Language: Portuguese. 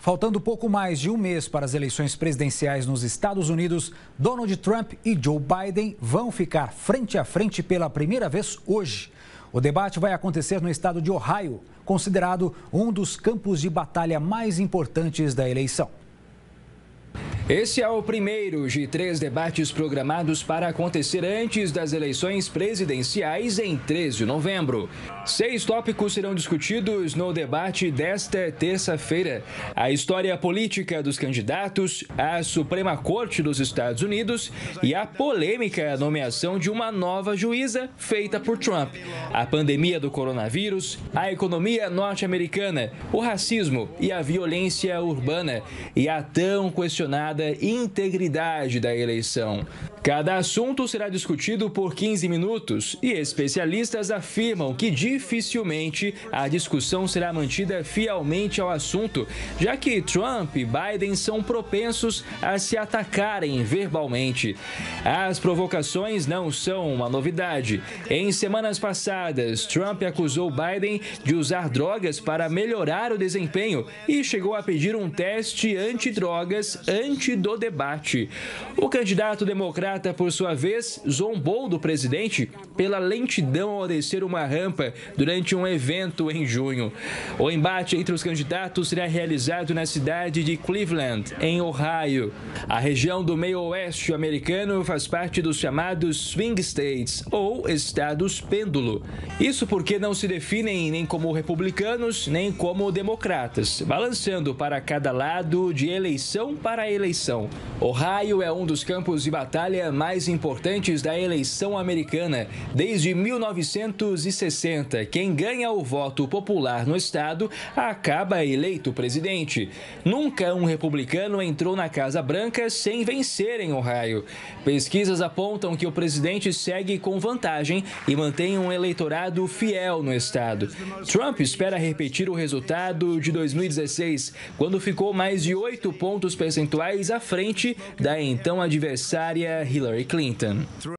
Faltando pouco mais de um mês para as eleições presidenciais nos Estados Unidos, Donald Trump e Joe Biden vão ficar frente a frente pela primeira vez hoje. O debate vai acontecer no estado de Ohio, considerado um dos campos de batalha mais importantes da eleição. Esse é o primeiro de três debates programados para acontecer antes das eleições presidenciais em 13 de novembro. Seis tópicos serão discutidos no debate desta terça-feira: a história política dos candidatos, a Suprema Corte dos Estados Unidos e a polêmica nomeação de uma nova juíza feita por Trump, a pandemia do coronavírus, a economia norte-americana, o racismo e a violência urbana. E a tão questionada integridade da eleição. Cada assunto será discutido por 15 minutos e especialistas afirmam que dificilmente a discussão será mantida fielmente ao assunto, já que Trump e Biden são propensos a se atacarem verbalmente. As provocações não são uma novidade. Em semanas passadas, Trump acusou Biden de usar drogas para melhorar o desempenho e chegou a pedir um teste antidrogas do debate. O candidato democrata Democrata, por sua vez, zombou do presidente pela lentidão ao descer uma rampa durante um evento em junho. O embate entre os candidatos será realizado na cidade de Cleveland, em Ohio. A região do meio-oeste americano faz parte dos chamados swing states, ou estados pêndulo. Isso porque não se definem nem como republicanos nem como democratas, balançando para cada lado de eleição para eleição. Ohio é um dos campos de batalha mais importantes da eleição americana desde 1960. Quem ganha o voto popular no estado acaba eleito presidente. Nunca um republicano entrou na Casa Branca sem vencer em Ohio. Pesquisas apontam que o presidente segue com vantagem e mantém um eleitorado fiel no estado. Trump espera repetir o resultado de 2016, quando ficou mais de oito pontos percentuais à frente da então adversária Hillary Clinton.